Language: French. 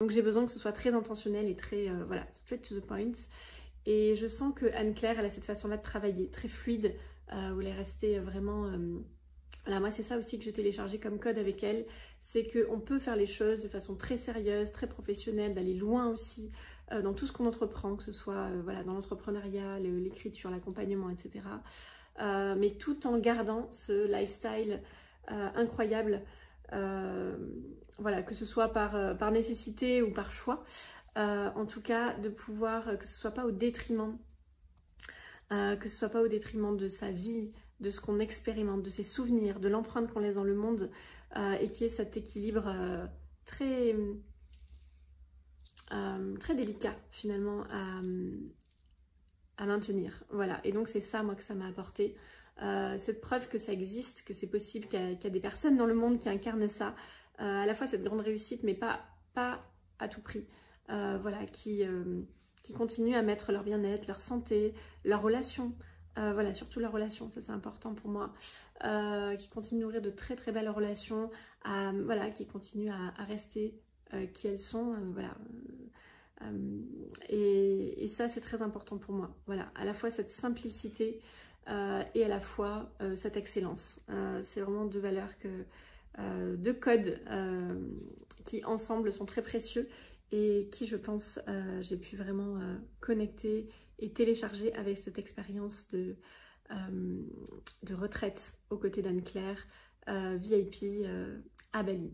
Donc j'ai besoin que ce soit très intentionnel et très, voilà, straight to the point. Et je sens que Anne-Claire, elle a cette façon-là de travailler, très fluide, où elle est restée vraiment alors moi c'est ça aussi que j'ai téléchargé comme code avec elle, c'est qu'on peut faire les choses de façon très sérieuse, très professionnelle, d'aller loin aussi euh, dans tout ce qu'on entreprend, que ce soit euh, voilà, dans l'entrepreneuriat, l'écriture, l'accompagnement, etc. Euh, mais tout en gardant ce lifestyle incroyable, voilà, que ce soit par, par nécessité ou par choix, en tout cas de pouvoir, que ce soit pas au détriment, que ce soit pas au détriment de sa vie, de ce qu'on expérimente, de ses souvenirs, de l'empreinte qu'on laisse dans le monde euh, et qui est cet équilibre euh, très, euh, très délicat finalement maintenir. Voilà, et donc c'est ça moi que ça m'a apporté. cette preuve que ça existe, que c'est possible, qu'il y, a des personnes dans le monde qui incarnent ça, à la fois cette grande réussite, mais pas, pas à tout prix. voilà, qui, qui continuent à mettre leur bien-être, leur santé, leur relation, euh, voilà, surtout la relation, ça c'est important pour moi, euh, qui continue de nourrir de très très belles relations, voilà, qui continuent à, rester euh, qui elles sont, voilà. Et, et, ça c'est très important pour moi, voilà, à la fois cette simplicité et à la fois cette excellence. c'est vraiment deux valeurs que, deux codes qui ensemble sont très précieux et qui je pense j'ai pu vraiment connecter et télécharger avec cette expérience de, euh, de retraite aux côtés d'Anne-Claire, euh, VIP euh, à Bali.